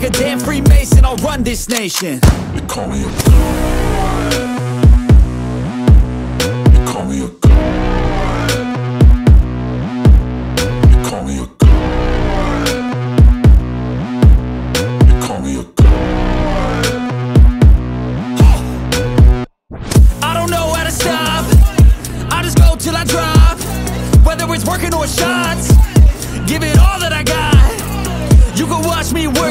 like a damn Freemason, I'll run this nation They call me a god. They call me a god. They call me a god. They call me a god. I don't know how to stop I just go till I drop Whether it's working or shots Give it all that I got You can watch me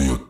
They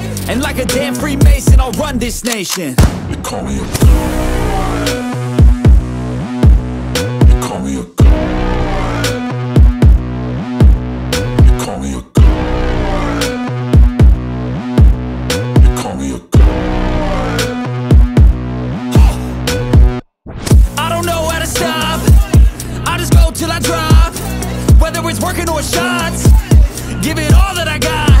And like a damn Freemason, I'll run this nation They call me a god. They call me a god. They call me a god. They call me a god. I don't know how to stop I just go till I drop Whether it's working or shots Give it all that I got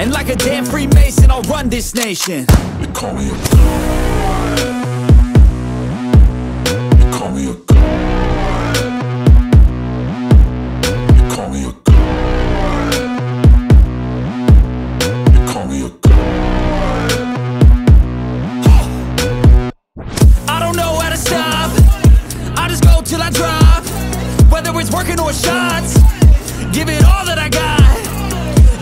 And like a damn Freemason, I'll run this nation They call me a god. They call me a god. They call me a god. They call me a god. I don't know how to stop I just go till I drop Whether it's working or shots Give it all that I got